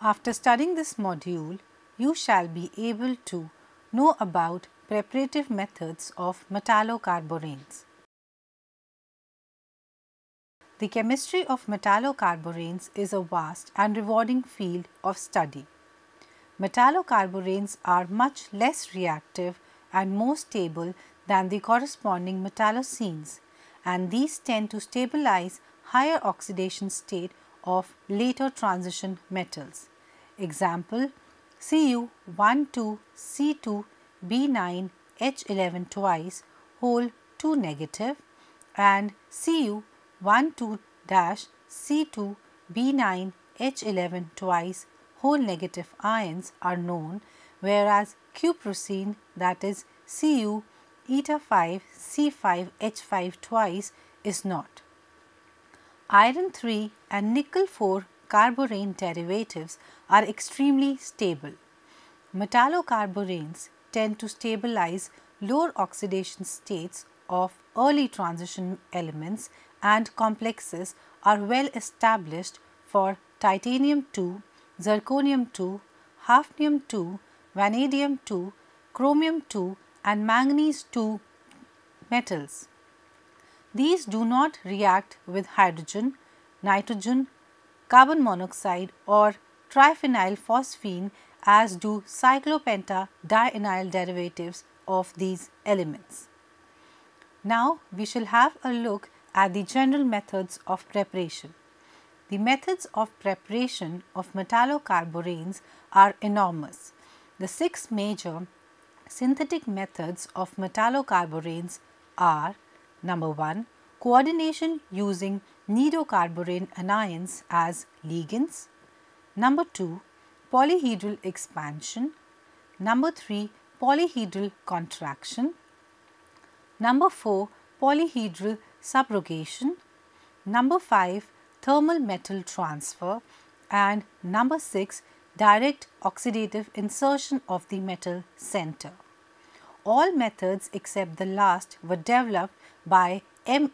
After studying this module, you shall be able to know about preparative methods of metallocarboranes. The chemistry of metallocarboranes is a vast and rewarding field of study. Metallocarboranes are much less reactive and more stable than the corresponding metallocenes and these tend to stabilize higher oxidation state of later transition metals. Example Cu12C2B9H11 twice whole 2 negative and Cu12-C2B9H11 twice whole negative ions are known whereas cuprocene that is Cu eta 5 C5H5 twice is not. Iron 3 and nickel 4 carborane derivatives are extremely stable. Metallocarboranes tend to stabilize lower oxidation states of early transition elements and complexes are well established for titanium 2, zirconium 2, hafnium 2, vanadium 2, chromium 2 and manganese 2 metals. These do not react with hydrogen, nitrogen, carbon monoxide or triphenyl phosphine as do cyclopentadienyl derivatives of these elements. Now, we shall have a look at the general methods of preparation. The methods of preparation of metallocarboranes are enormous. The six major synthetic methods of metallocarboranes are number 1 coordination using nidocarborane anions as ligands, number 2 polyhedral expansion, number 3 polyhedral contraction, number 4 polyhedral subrogation, number 5 thermal metal transfer and number 6 direct oxidative insertion of the metal center. All methods except the last were developed by M.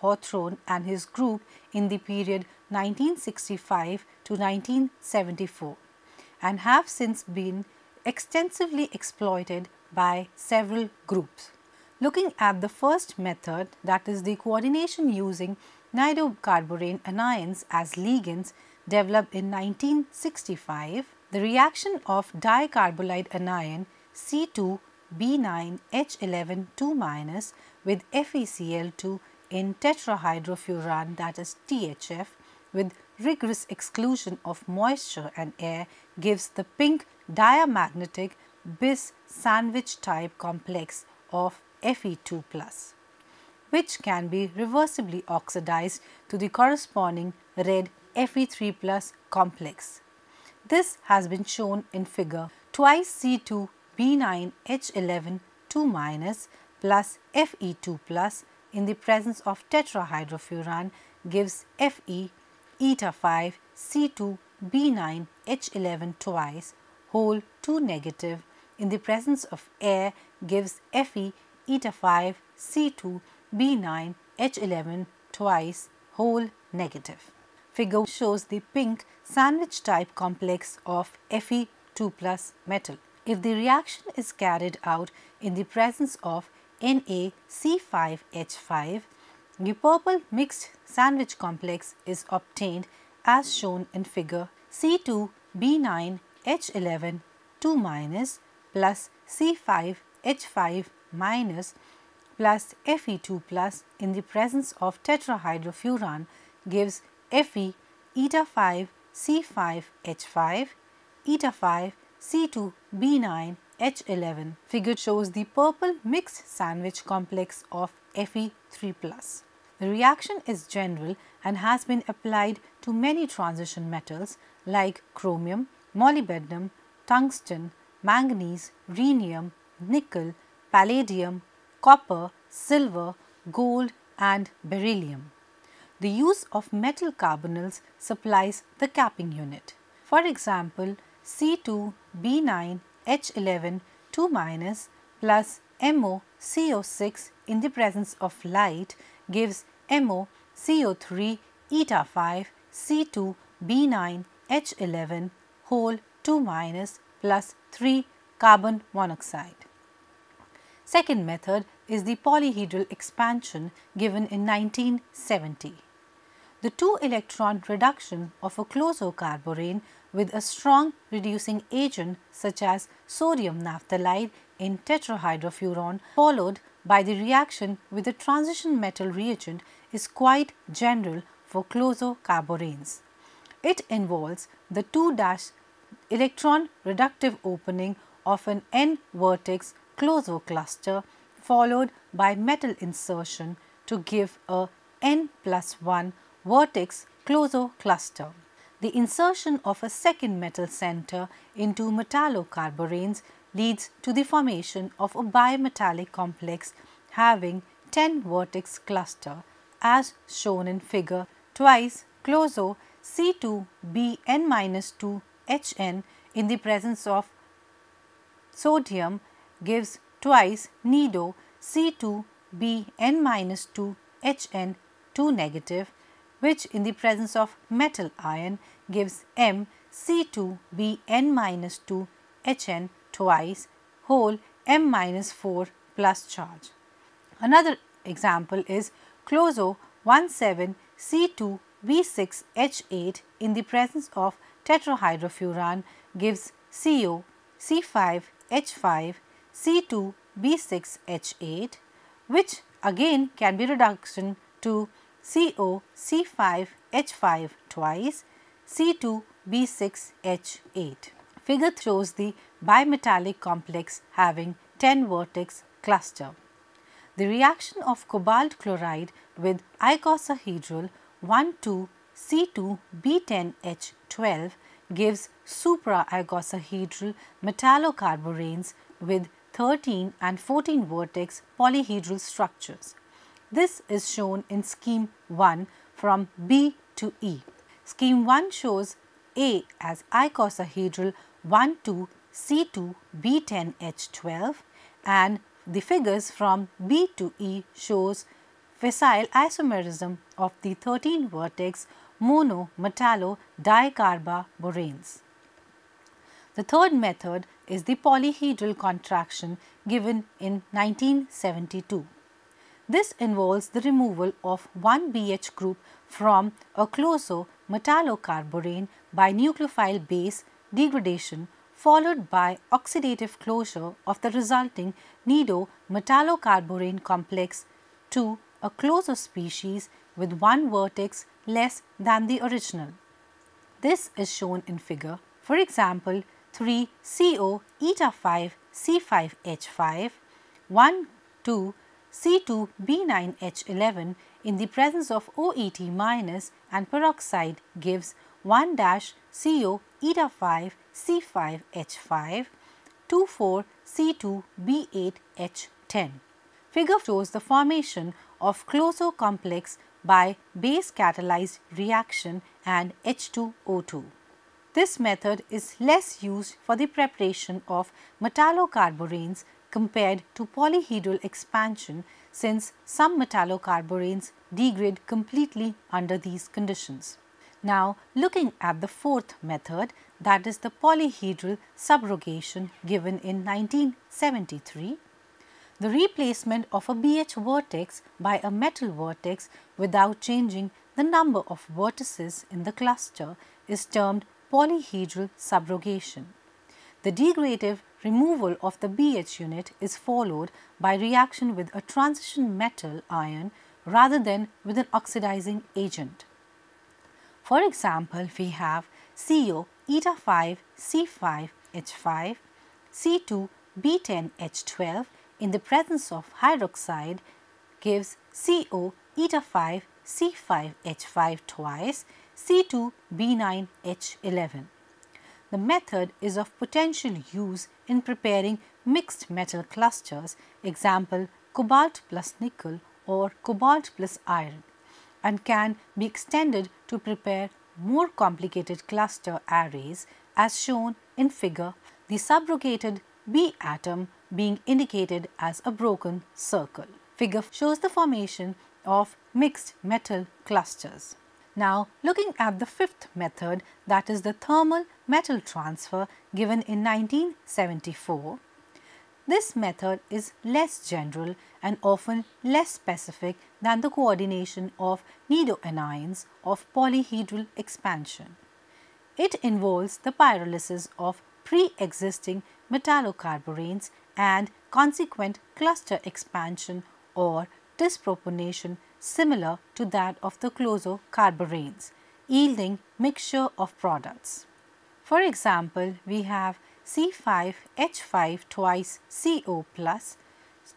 Hawthorne and his group in the period 1965 to 1974 and have since been extensively exploited by several groups. Looking at the first method that is the coordination using nidocarborane anions as ligands developed in 1965, the reaction of dicarbolide anion C2B9H11 2- with FeCl2 in tetrahydrofuran that is THF with rigorous exclusion of moisture and air gives the pink diamagnetic bis sandwich type complex of Fe2 plus which can be reversibly oxidized to the corresponding red Fe3 plus complex. This has been shown in figure twice C2B9H11 2 plus Fe2 plus in the presence of tetrahydrofuran gives Fe eta 5 C2B9 H11 twice whole 2 negative in the presence of air gives Fe eta 5 C2 B9 H11 twice whole negative. Figure shows the pink sandwich type complex of Fe2 plus metal. If the reaction is carried out in the presence of NaC5H5, the purple mixed sandwich complex is obtained as shown in figure C2B9H11 2 minus plus C5H5 minus plus Fe2 plus in the presence of tetrahydrofuran gives Fe eta 5 C5H5 eta 5 C2B9 H11. Figure shows the purple mixed sandwich complex of Fe3. The reaction is general and has been applied to many transition metals like chromium, molybdenum, tungsten, manganese, rhenium, nickel, palladium, copper, silver, gold and beryllium. The use of metal carbonyls supplies the capping unit. For example, C2B9H11 2 plus MoCO6 in the presence of light gives MoCO3 eta 5 C2B9H11 whole 2 minus plus 3 carbon monoxide. Second method is the polyhedral expansion given in 1970. The two electron reduction of a closocarborane with a strong reducing agent such as sodium naphthalide in tetrahydrofuran followed by the reaction with a transition metal reagent is quite general for closocarboranes. It involves the 2 dash electron reductive opening of an n vertex closo cluster followed by metal insertion to give a n plus 1 vertex closo cluster. The insertion of a second metal center into metallocarboranes leads to the formation of a bimetallic complex having 10 vertex cluster as shown in figure twice closo C2BN-2HN in the presence of sodium gives twice nido C2BN-2HN2 negative which in the presence of metal ion gives M C2BN-2HN twice whole M-4 plus charge. Another example is closo 17 C2 B6H8 in the presence of tetrahydrofuran gives CO C5H5 C2 B6H8 which again can be reduction to CO C5H5 twice C2 B6H8. Figure shows the bimetallic complex having 10 vertex cluster. The reaction of cobalt chloride with icosahedral 1,2-C2-B10H12 gives supra-icosahedral metallocarboranes with 13 and 14 vertex polyhedral structures. This is shown in scheme 1 from B to E. Scheme 1 shows A as icosahedral 1,2-C2-B10H12 and the figures from B to E shows facile isomerism of the 13 vertex mono metallo. The third method is the polyhedral contraction given in 1972. This involves the removal of one BH group from a closo metallocarborane by nucleophile base degradation followed by oxidative closure of the resulting nido metallocarborane complex to a closo species with one vertex less than the original. This is shown in figure. For example, 3 CO eta 5 C5H5, 1 2 C2 B9H11 in the presence of OET minus and peroxide gives 1 dash CO eta 5 C5H5, 2 4 C2 B8H10. Figure shows the formation of closo complex by base catalyzed reaction and H2O2. This method is less used for the preparation of metallocarboranes compared to polyhedral expansion since some metallocarboranes degrade completely under these conditions. Now, looking at the fourth method that is the polyhedral subrogation given in 1973, the replacement of a BH vertex by a metal vertex without changing the number of vertices in the cluster is termed polyhedral subrogation. The degradative removal of the BH unit is followed by reaction with a transition metal ion rather than with an oxidizing agent. For example, we have CO eta 5 C5 H5, C2 B10 H12 in the presence of hydroxide gives CO eta 5 C5H5 twice C2B9H11. The method is of potential use in preparing mixed metal clusters example cobalt plus nickel or cobalt plus iron and can be extended to prepare more complicated cluster arrays as shown in figure the subrogated B atom being indicated as a broken circle. Figure shows the formation of mixed metal clusters. Now looking at the fifth method that is the thermal metal transfer given in 1974. This method is less general and often less specific than the coordination of nidoanions of polyhedral expansion. It involves the pyrolysis of pre-existing metallocarboranes and consequent cluster expansion or disproportionation similar to that of the closocarboranes, yielding mixture of products. For example, we have C5H5 twice CO plus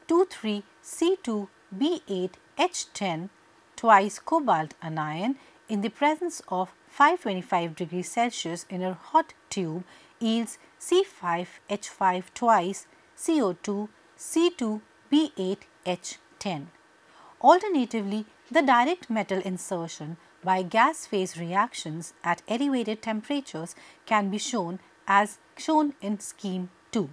23C2B8H10 twice cobalt anion in the presence of 525 degrees Celsius in a hot tube yields C5H5 twice CO2 C2B8H10. Alternatively, the direct metal insertion by gas phase reactions at elevated temperatures can be shown as shown in scheme 2.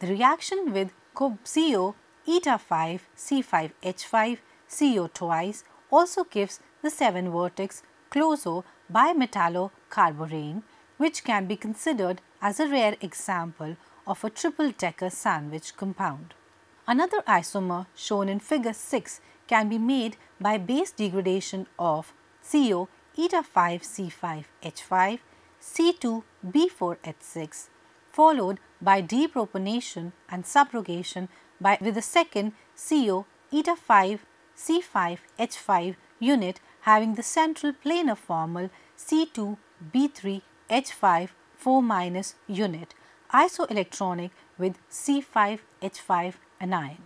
The reaction with CO eta 5 C5H5 CO twice also gives the 7 vertex closo bimetallocarborane which can be considered as a rare example of a triple decker sandwich compound. Another isomer shown in figure 6 can be made by base degradation of CO eta 5 C5H5 C2B4H6 followed by deprotonation and subrogation by with the second CO eta 5 C5H5 unit having the central planar formal C2B3H5 4 minus unit isoelectronic with C5H5 anion.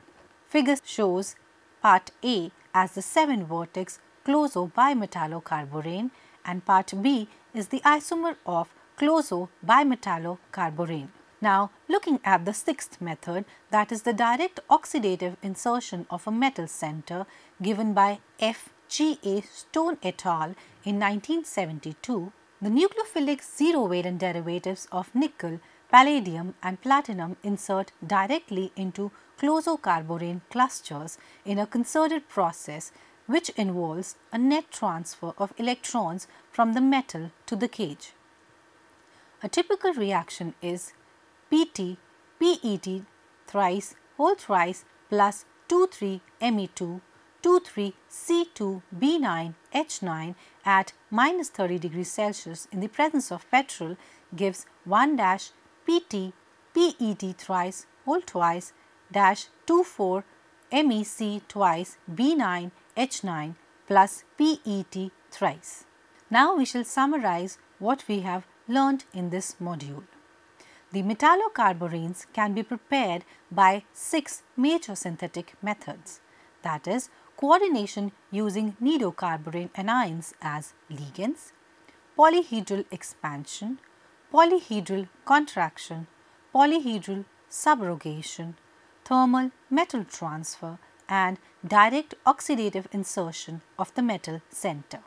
Figure shows part A as the 7 vertex closo bimetallocarborane and part B is the isomer of closo bimetallocarborane. Now looking at the sixth method that is the direct oxidative insertion of a metal center given by F. G. A. Stone et al. in 1972, the nucleophilic zero valent derivatives of nickel, palladium and platinum insert directly into closocarborane clusters in a concerted process which involves a net transfer of electrons from the metal to the cage. A typical reaction is PT, PET thrice whole thrice plus 23 Me2 23C2B9H9 at minus 30 degrees Celsius in the presence of petrol gives 1 dash PT PET thrice whole twice 24 MEC twice B9 H9 plus PET thrice. Now we shall summarize what we have learned in this module. The metallocarboranes can be prepared by six major synthetic methods that is coordination using nidocarborane anions as ligands, polyhedral expansion, polyhedral contraction, polyhedral subrogation, thermal metal transfer and direct oxidative insertion of the metal center.